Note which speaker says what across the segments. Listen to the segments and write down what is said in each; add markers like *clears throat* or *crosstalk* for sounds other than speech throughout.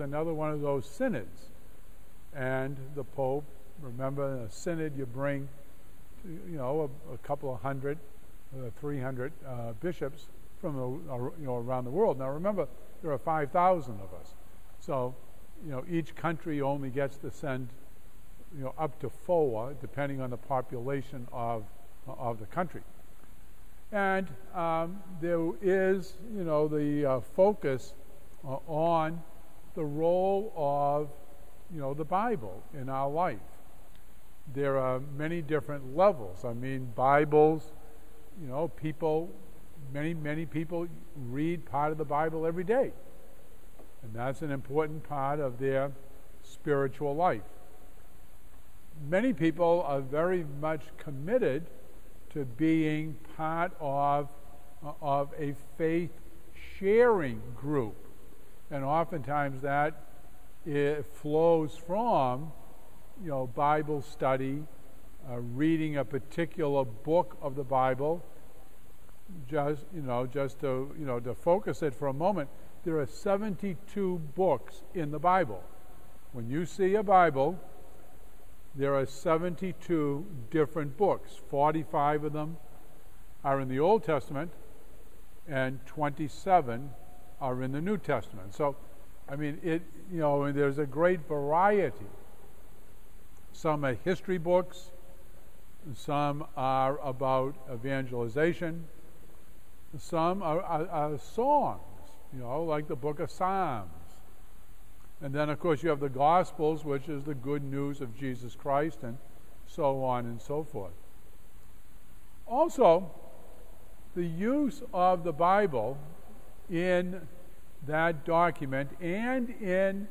Speaker 1: another one of those synods. And the Pope, remember, in a synod you bring, you know, a, a couple of hundred, uh, 300 uh, bishops from the, uh, you know, around the world. Now remember, there are 5,000 of us. So, you know, each country only gets to send, you know, up to four, depending on the population of, of the country. And um, there is, you know, the uh, focus uh, on the role of, you know, the Bible in our life. There are many different levels. I mean, Bibles, you know, people, many, many people read part of the Bible every day. And that's an important part of their spiritual life. Many people are very much committed to being part of, uh, of a faith sharing group. And oftentimes that it flows from, you know, Bible study, uh, reading a particular book of the Bible. Just, you know, just to, you know, to focus it for a moment, there are 72 books in the Bible. When you see a Bible, there are 72 different books. 45 of them are in the Old Testament, and 27 are in the New Testament. So, I mean, it, you know, there's a great variety. Some are history books, some are about evangelization, some are, are, are songs, you know, like the book of Psalms. And then, of course, you have the Gospels, which is the good news of Jesus Christ, and so on and so forth. Also, the use of the Bible in that document and in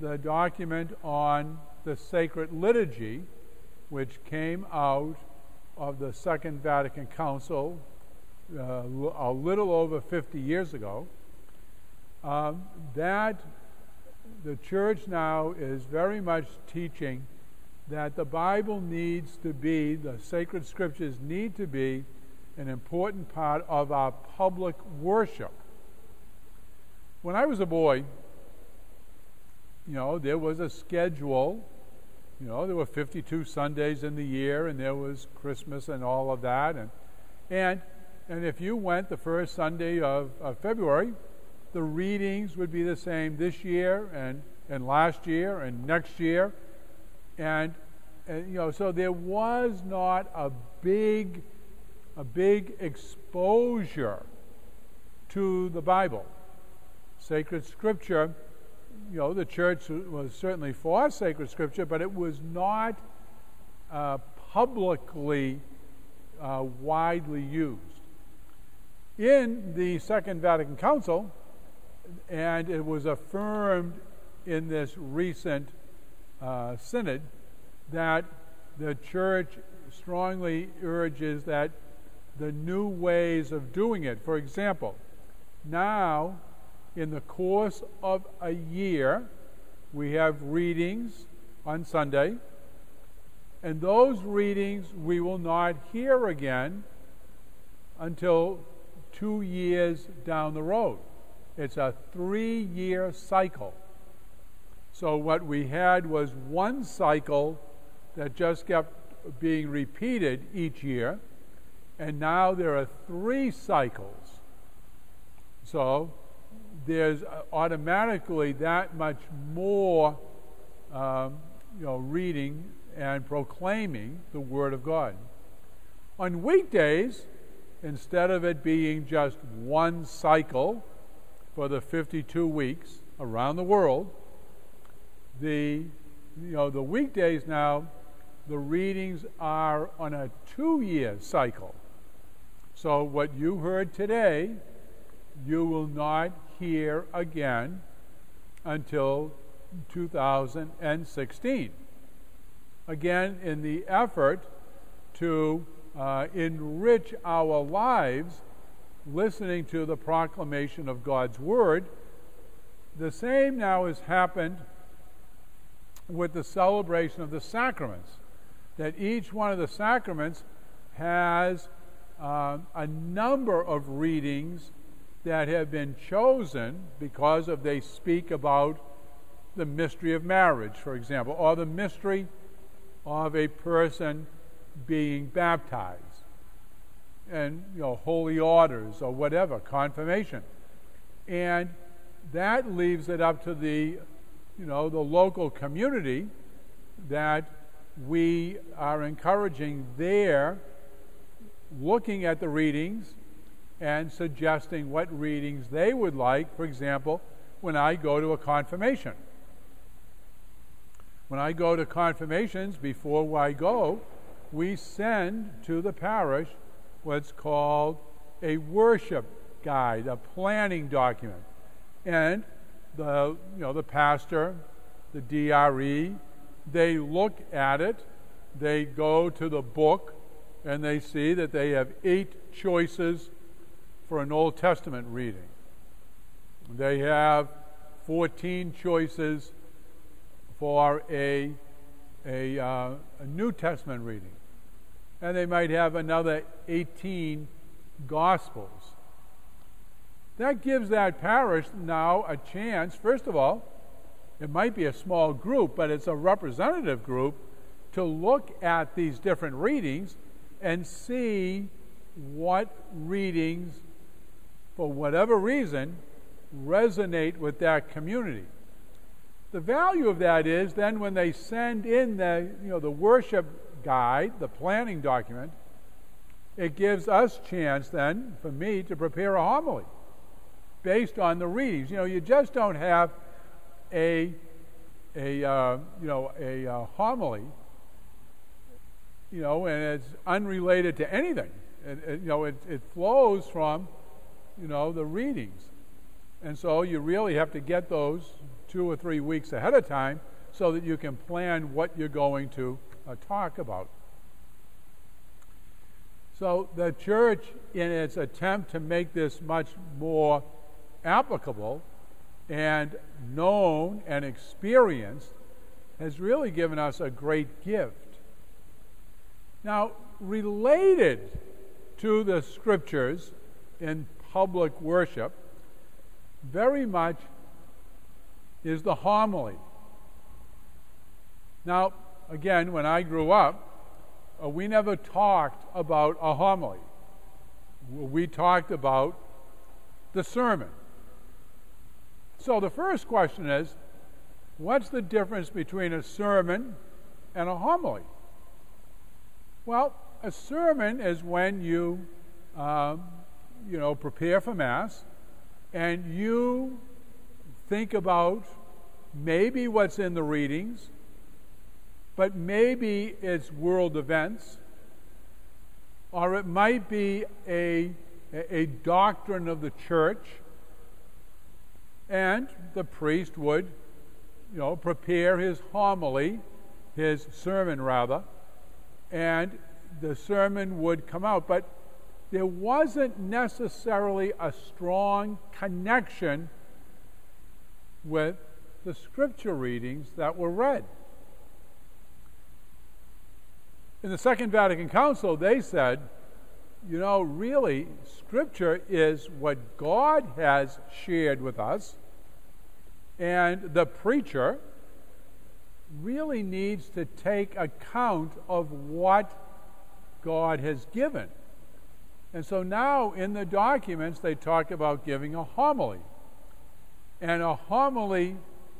Speaker 1: the document on the sacred liturgy, which came out of the Second Vatican Council uh, a little over 50 years ago, um, that the church now is very much teaching that the Bible needs to be, the sacred scriptures need to be an important part of our public worship. When I was a boy, you know, there was a schedule. You know, there were 52 Sundays in the year, and there was Christmas and all of that. And, and, and if you went the first Sunday of, of February, the readings would be the same this year and, and last year and next year. And, and you know, so there was not a big, a big exposure to the Bible sacred scripture, you know, the church was certainly for sacred scripture, but it was not uh, publicly uh, widely used. In the Second Vatican Council, and it was affirmed in this recent uh, synod, that the church strongly urges that the new ways of doing it, for example, now in the course of a year, we have readings on Sunday, and those readings we will not hear again until two years down the road. It's a three year cycle. So, what we had was one cycle that just kept being repeated each year, and now there are three cycles. So, there's automatically that much more, um, you know, reading and proclaiming the Word of God. On weekdays, instead of it being just one cycle for the 52 weeks around the world, the you know the weekdays now, the readings are on a two-year cycle. So what you heard today, you will not hear again until 2016. Again, in the effort to uh, enrich our lives listening to the proclamation of God's Word, the same now has happened with the celebration of the sacraments. That each one of the sacraments has uh, a number of readings that have been chosen because of they speak about the mystery of marriage, for example, or the mystery of a person being baptized, and you know, holy orders or whatever, confirmation. And that leaves it up to the, you know, the local community that we are encouraging there, looking at the readings and suggesting what readings they would like. For example, when I go to a confirmation. When I go to confirmations, before I go, we send to the parish what's called a worship guide, a planning document. And the, you know, the pastor, the DRE, they look at it, they go to the book, and they see that they have eight choices for an Old Testament reading. They have 14 choices for a, a, uh, a New Testament reading. And they might have another 18 Gospels. That gives that parish now a chance, first of all, it might be a small group, but it's a representative group to look at these different readings and see what readings, for whatever reason, resonate with that community. The value of that is then when they send in the, you know, the worship guide, the planning document, it gives us chance then for me to prepare a homily based on the readings. You know, you just don't have a, a uh, you know, a uh, homily, you know, and it's unrelated to anything. It, it, you know, it, it flows from, you know, the readings. And so you really have to get those two or three weeks ahead of time so that you can plan what you're going to uh, talk about. So the church, in its attempt to make this much more applicable and known and experienced, has really given us a great gift. Now, related to the scriptures in public worship, very much is the homily. Now, again, when I grew up, uh, we never talked about a homily. We talked about the sermon. So the first question is what's the difference between a sermon and a homily? Well, a sermon is when you, um, you know, prepare for Mass and you think about maybe what's in the readings, but maybe it's world events, or it might be a, a doctrine of the church, and the priest would, you know, prepare his homily, his sermon rather, and the sermon would come out. But there wasn't necessarily a strong connection with the scripture readings that were read. In the Second Vatican Council, they said, you know, really, Scripture is what God has shared with us, and the preacher really needs to take account of what God has given. And so now in the documents, they talk about giving a homily. And a homily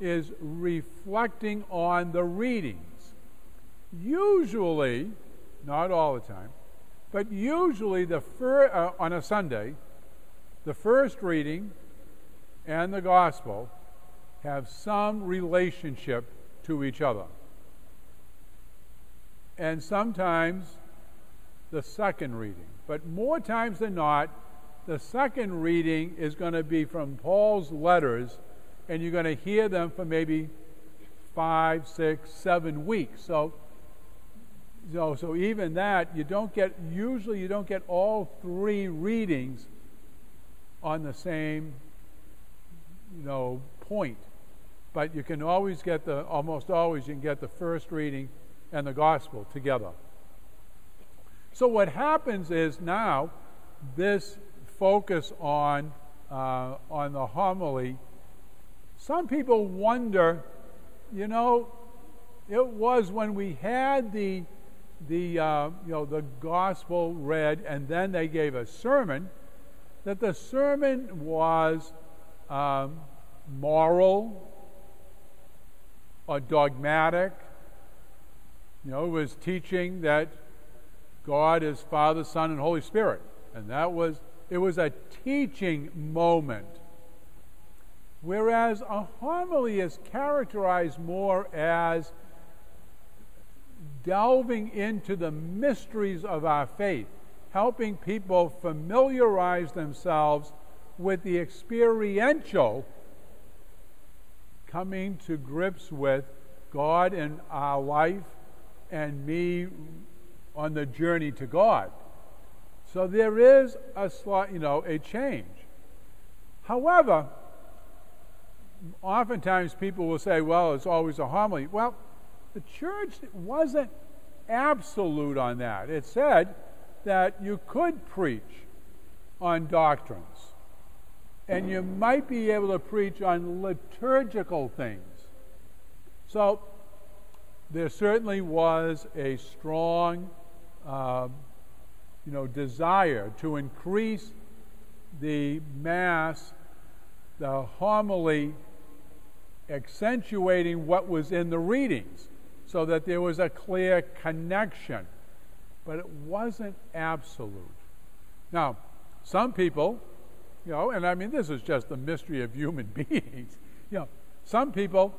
Speaker 1: is reflecting on the readings. Usually, not all the time, but usually the fir- uh, on a Sunday, the first reading and the gospel have some relationship to each other. And sometimes the second reading. But more times than not, the second reading is going to be from Paul's letters, and you're going to hear them for maybe five, six, seven weeks. So, so, so even that, you don't get, usually you don't get all three readings on the same, you know, point. But you can always get the, almost always, you can get the first reading and the gospel together. So what happens is now this focus on uh, on the homily. Some people wonder you know, it was when we had the the uh, you know the gospel read and then they gave a sermon that the sermon was um, moral or dogmatic you know it was teaching that god is father son and holy spirit. And that was it was a teaching moment. Whereas a homily is characterized more as delving into the mysteries of our faith, helping people familiarize themselves with the experiential coming to grips with God in our life and me on the journey to God. So there is a slight, you know, a change. However, oftentimes people will say, well, it's always a homily. Well, the church wasn't absolute on that. It said that you could preach on doctrines, and you might be able to preach on liturgical things. So there certainly was a strong, uh, you know, desire to increase the mass, the homily, accentuating what was in the readings so that there was a clear connection. But it wasn't absolute. Now, some people, you know, and I mean, this is just the mystery of human *laughs* beings. You know, some people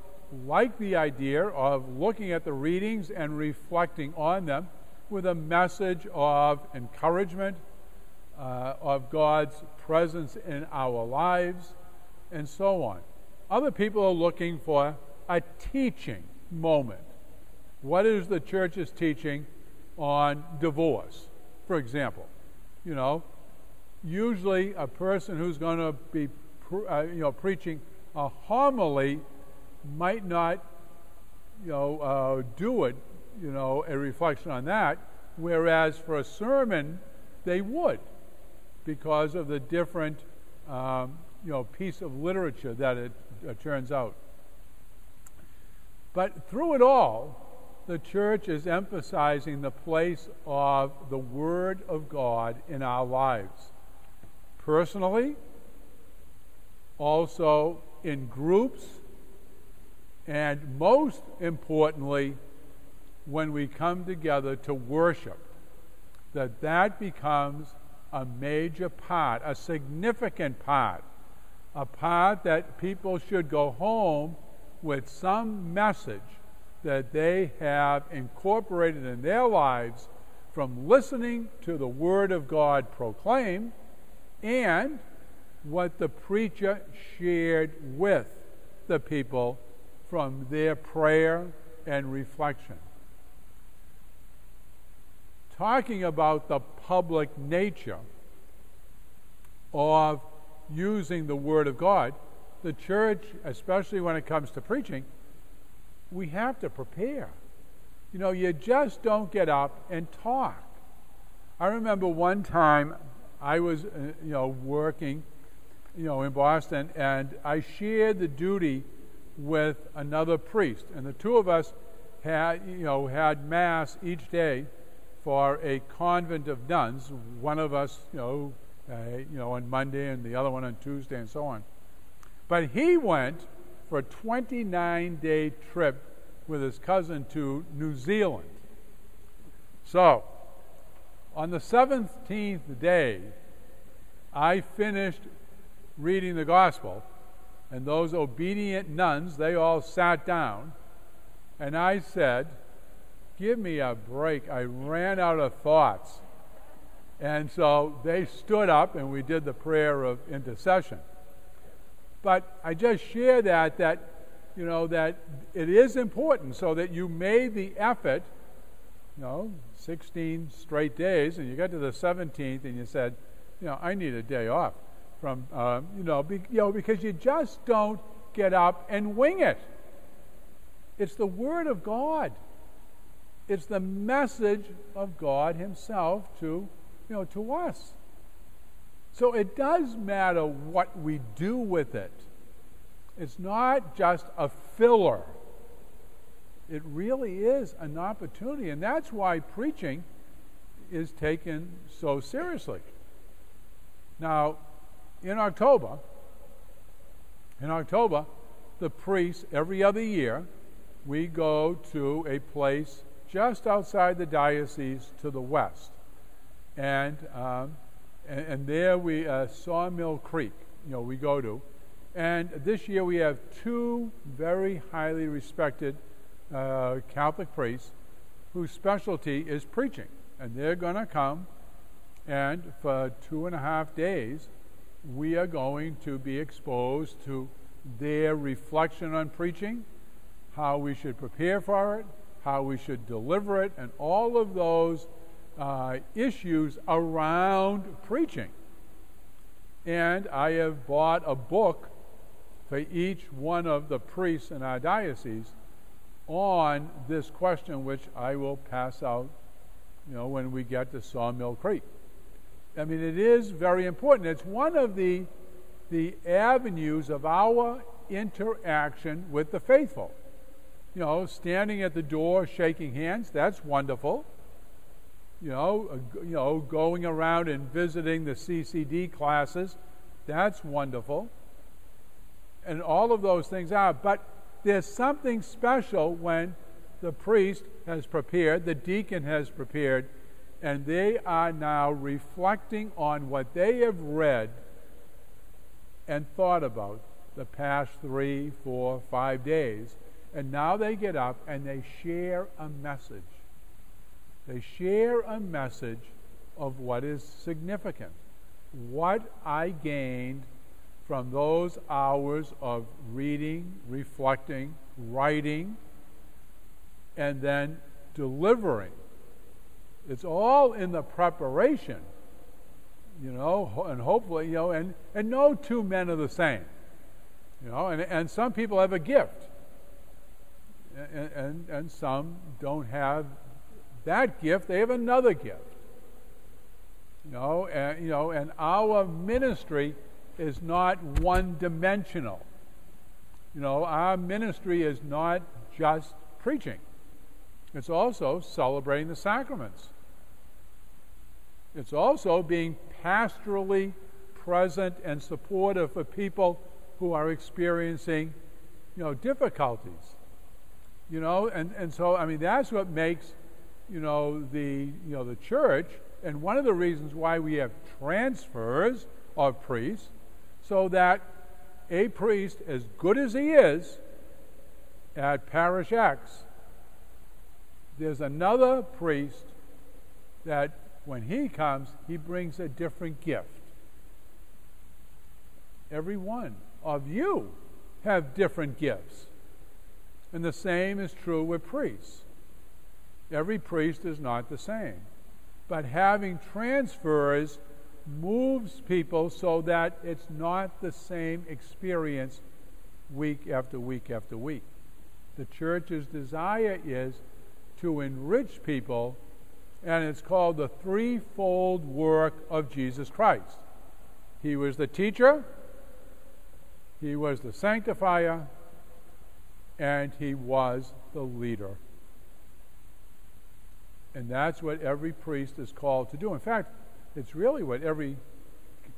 Speaker 1: like the idea of looking at the readings and reflecting on them with a message of encouragement, uh, of God's presence in our lives, and so on. Other people are looking for a teaching moment what is the church's teaching on divorce, for example? You know, usually a person who's going to be, uh, you know, preaching a homily might not, you know, uh, do it, you know, a reflection on that, whereas for a sermon, they would, because of the different, um, you know, piece of literature that it uh, turns out. But through it all, the church is emphasizing the place of the Word of God in our lives. Personally, also in groups, and most importantly, when we come together to worship, that that becomes a major part, a significant part, a part that people should go home with some message that they have incorporated in their lives from listening to the Word of God proclaimed and what the preacher shared with the people from their prayer and reflection. Talking about the public nature of using the Word of God, the church, especially when it comes to preaching, we have to prepare. You know, you just don't get up and talk. I remember one time I was, uh, you know, working, you know, in Boston, and I shared the duty with another priest, and the two of us had, you know, had mass each day for a convent of nuns. One of us, you know, uh, you know, on Monday, and the other one on Tuesday, and so on. But he went for a 29 day trip with his cousin to New Zealand. So, on the 17th day, I finished reading the gospel, and those obedient nuns, they all sat down, and I said, Give me a break. I ran out of thoughts. And so they stood up and we did the prayer of intercession. But I just share that that you know that it is important so that you made the effort, you know, 16 straight days, and you got to the 17th and you said, you know, I need a day off from, uh, you know, be, you know, because you just don't get up and wing it. It's the Word of God. It's the message of God Himself to, you know, to us. So it does matter what we do with it. It's not just a filler It really is an opportunity, and that's why preaching is taken so seriously. Now, in October, in October, the priests, every other year, we go to a place just outside the diocese to the west. And, um, and, and, there we, uh, Sawmill Creek, you know, we go to. And this year we have two very highly respected uh, Catholic priests whose specialty is preaching. And they're going to come, and for two and a half days, we are going to be exposed to their reflection on preaching, how we should prepare for it, how we should deliver it, and all of those uh, issues around preaching. And I have bought a book for each one of the priests in our diocese on this question, which I will pass out, you know, when we get to Sawmill Creek. I mean, it is very important. It's one of the the avenues of our interaction with the faithful. You know, standing at the door, shaking hands, that's wonderful. You know, you know, going around and visiting the CCD classes, that's wonderful and all of those things are. But there's something special when the priest has prepared, the deacon has prepared, and they are now reflecting on what they have read and thought about the past three, four, five days. And now they get up and they share a message. They share a message of what is significant. What I gained from those hours of reading, reflecting, writing, and then delivering. It's all in the preparation, you know, and hopefully, you know, and, and no two men are the same, you know, and, and some people have a gift, and, and, and some don't have that gift, they have another gift. You know, and, you know, and our ministry is not one dimensional. You know, our ministry is not just preaching, it's also celebrating the sacraments. It's also being pastorally present and supportive for people who are experiencing, you know, difficulties. You know, and, and so I mean that's what makes, you know, the you know the church, and one of the reasons why we have transfers of priests so that a priest, as good as he is at Parish X, there's another priest that when he comes, he brings a different gift. Every one of you have different gifts. And the same is true with priests. Every priest is not the same. But having transfers moves people so that it's not the same experience week after week after week. The church's desire is to enrich people, and it's called the threefold work of Jesus Christ. He was the teacher, he was the sanctifier, and he was the leader. And that's what every priest is called to do. In fact, it's really what every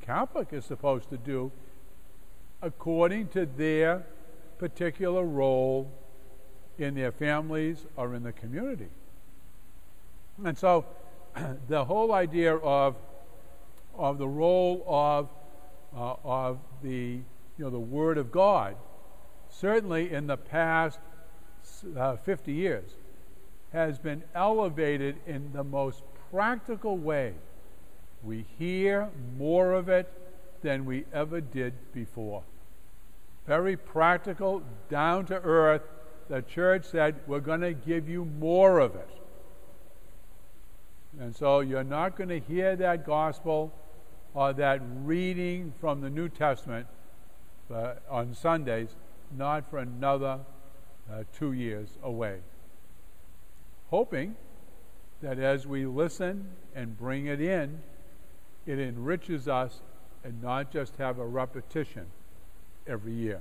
Speaker 1: Catholic is supposed to do according to their particular role in their families or in the community. And so *clears throat* the whole idea of, of the role of, uh, of the, you know, the Word of God, certainly in the past uh, 50 years, has been elevated in the most practical way we hear more of it than we ever did before. Very practical, down to earth. The church said, We're going to give you more of it. And so you're not going to hear that gospel or that reading from the New Testament uh, on Sundays, not for another uh, two years away. Hoping that as we listen and bring it in, it enriches us and not just have a repetition every year.